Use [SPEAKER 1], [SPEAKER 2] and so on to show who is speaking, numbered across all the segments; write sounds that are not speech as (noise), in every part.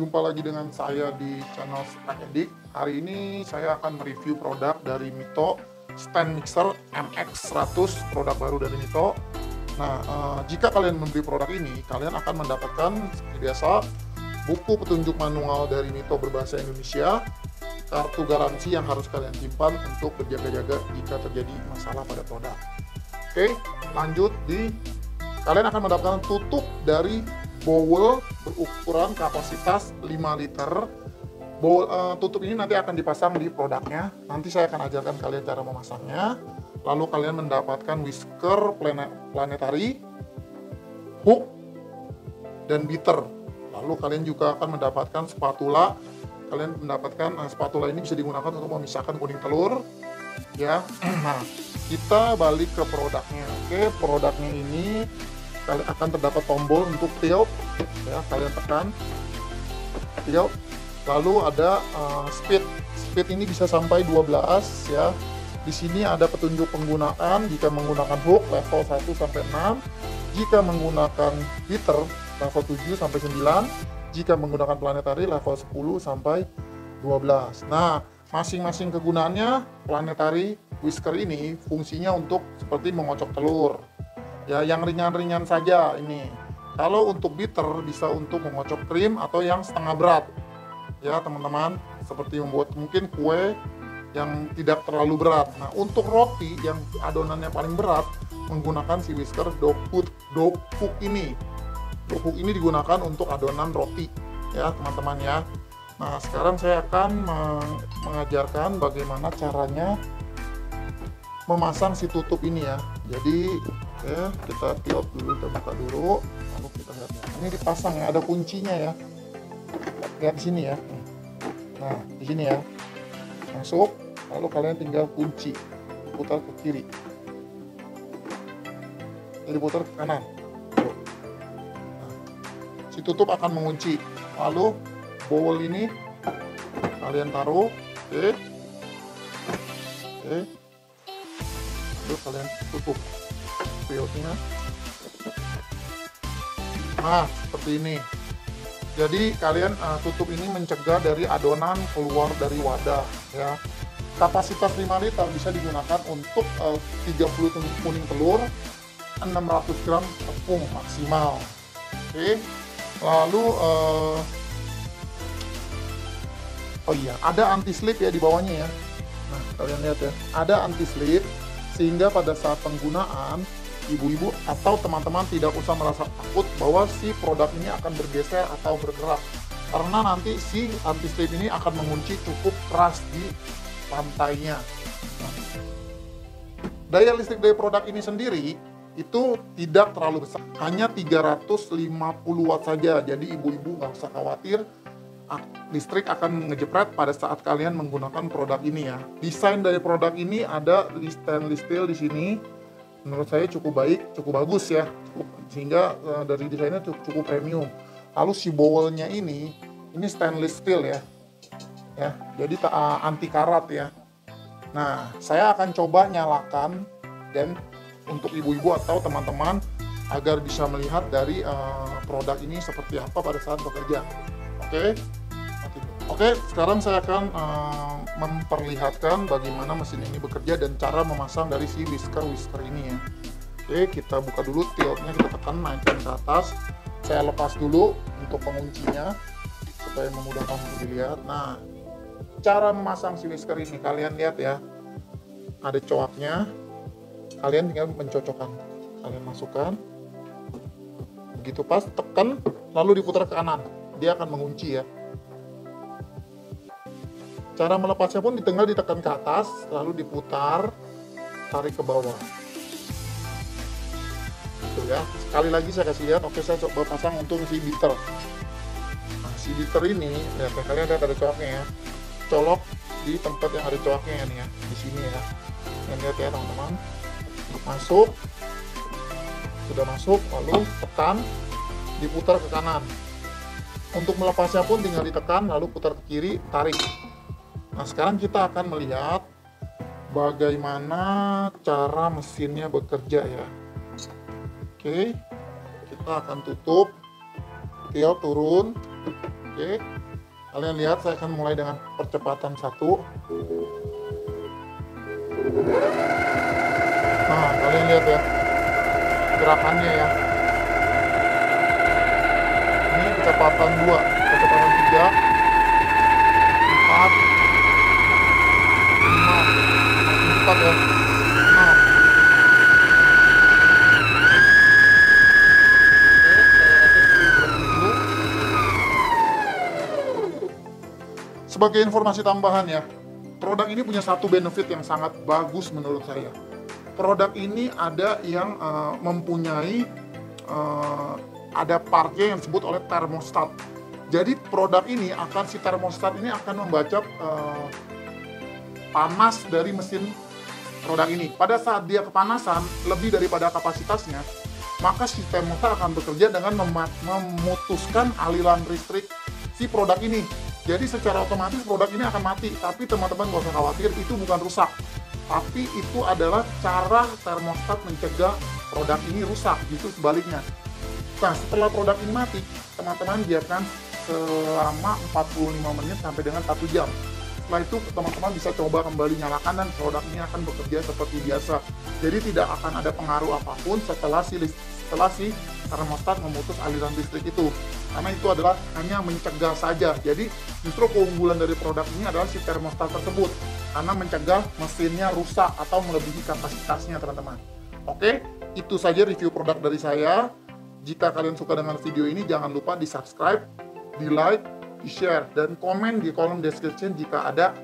[SPEAKER 1] Jumpa lagi dengan saya di channel Stack Edik. Hari ini saya akan mereview produk dari Mito Stand Mixer MX100, produk baru dari Mito. Nah, eh, jika kalian membeli produk ini, kalian akan mendapatkan seperti biasa buku petunjuk manual dari Mito berbahasa Indonesia, kartu garansi yang harus kalian simpan untuk berjaga-jaga jika terjadi masalah pada produk. Oke, lanjut di kalian akan mendapatkan tutup dari bowl berukuran kapasitas 5 liter. Bowl uh, tutup ini nanti akan dipasang di produknya. Nanti saya akan ajarkan kalian cara memasangnya. Lalu kalian mendapatkan whisker planetary, hook, dan beater. Lalu kalian juga akan mendapatkan spatula. Kalian mendapatkan uh, spatula ini bisa digunakan untuk memisahkan kuning telur. Ya, (clears throat) nah kita balik ke produknya. Oke, produknya ini akan terdapat tombol untuk tilt ya kalian tekan. Tilt lalu ada uh, speed. Speed ini bisa sampai 12 ya. Di sini ada petunjuk penggunaan. Jika menggunakan hook level 1 sampai 6 jika menggunakan heater level 7 sampai 9 jika menggunakan planetary level 10 sampai 12 nah masing-masing kegunaannya planetary whisker ini fungsinya untuk seperti mengocok telur ya yang ringan-ringan saja ini. Kalau untuk bitter bisa untuk mengocok krim atau yang setengah berat. Ya teman-teman seperti membuat mungkin kue yang tidak terlalu berat. Nah untuk roti yang adonannya paling berat menggunakan si whisker dogfood dogfood ini. Dogfood ini digunakan untuk adonan roti. Ya teman-teman ya. Nah sekarang saya akan mengajarkan bagaimana caranya memasang si tutup ini ya. Jadi Oke, kita tiup dulu, kita buka dulu, lalu kita lihat. Ini dipasang ya, ada kuncinya ya. Lihat di sini ya. Nah, di sini ya. Masuk, lalu kalian tinggal kunci, putar ke kiri. Jadi putar ke kanan. Nah, si tutup akan mengunci. Lalu bowl ini kalian taruh, oke. Oke. Lalu kalian tutup nah seperti ini. Jadi kalian uh, tutup ini mencegah dari adonan keluar dari wadah ya. Kapasitas 5 liter bisa digunakan untuk uh, 30 kuning telur 600 gram tepung maksimal. Oke. Okay. lalu uh, oh iya ada anti slip ya di bawahnya ya. Nah kalian lihat ya. Ada anti slip sehingga pada saat penggunaan ibu-ibu atau teman-teman tidak usah merasa takut bahwa si produk ini akan bergeser atau bergerak. Karena nanti si anti slip ini akan mengunci cukup keras di lantainya daya listrik dari produk ini sendiri itu tidak terlalu besar. Hanya 350 watt saja. Jadi ibu-ibu nggak usah khawatir listrik akan ngejepret pada saat kalian menggunakan produk ini ya. Desain dari produk ini ada stainless steel di sini menurut saya cukup baik, cukup bagus ya, cukup, sehingga uh, dari desainnya cukup, cukup premium. Lalu si bowlnya ini, ini stainless steel ya, ya, jadi uh, anti karat ya. Nah, saya akan coba nyalakan dan untuk ibu-ibu atau teman-teman agar bisa melihat dari uh, produk ini seperti apa pada saat bekerja. Oke. Okay? Oke, sekarang saya akan uh, memperlihatkan bagaimana mesin ini bekerja dan cara memasang dari si whisker-whisker ini ya. Oke, kita buka dulu tiltnya, kita tekan naikkan ke atas. Saya lepas dulu untuk penguncinya supaya memudahkan untuk dilihat. Nah, cara memasang si whisker ini kalian lihat ya. Ada coaknya. Kalian tinggal mencocokkan. Kalian masukkan. Begitu pas, tekan, lalu diputar ke kanan. Dia akan mengunci ya Cara melepasnya pun tinggal ditekan ke atas, lalu diputar, tarik ke bawah. Gitu ya. Sekali lagi saya kasih lihat oke saya coba pasang untuk si bitter nah si bitter ini ya kalian lihat ada coaknya ya. Colok di tempat yang ada coaknya ya nih ya di sini ya. Yang lihat ya teman-teman. Masuk. Sudah masuk lalu tekan diputar ke kanan. Untuk melepasnya pun tinggal ditekan lalu putar ke kiri tarik Nah, sekarang kita akan melihat bagaimana cara mesinnya bekerja ya. Oke, kita akan tutup. Tiap turun. Oke, kalian lihat saya akan mulai dengan percepatan satu. Nah, kalian lihat ya gerakannya ya. Ini kecepatan dua kecepatan 3, 4, Ah. Sebagai informasi tambahan ya, produk ini punya satu benefit yang sangat bagus menurut saya. Produk ini ada yang uh, mempunyai uh, ada partnya yang disebut oleh termostat. Jadi produk ini akan si termostat ini akan membaca uh, panas dari mesin produk ini. Pada saat dia kepanasan lebih daripada kapasitasnya, maka si termostat akan bekerja dengan mem- memutuskan aliran listrik si produk ini. Jadi secara otomatis produk ini akan mati, tapi teman-teman gak usah khawatir, itu bukan rusak. Tapi itu adalah cara termostat mencegah produk ini rusak, gitu sebaliknya. Nah, setelah produk ini mati, teman-teman biarkan selama 45 menit sampai dengan 1 jam. Setelah itu teman-teman bisa coba kembali nyalakan dan produk ini akan bekerja seperti biasa. Jadi tidak akan ada pengaruh apa pun setelah si setelah si termostat memutus aliran listrik itu. Karena itu adalah hanya mencegah saja. Jadi justru keunggulan dari produk ini adalah si termostat tersebut karena mencegah mesinnya rusak atau melebihi kapasitasnya teman-teman. Oke, itu saja review produk dari saya. Jika kalian suka dengan video ini, jangan lupa di subscribe, di like, di share, dan komen di kolom description jika ada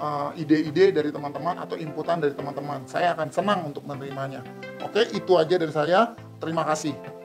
[SPEAKER 1] uh, ide-ide dari teman-teman atau inputan dari teman-teman. Saya akan senang untuk menerimanya. Oke, itu aja dari saya. Terima kasih.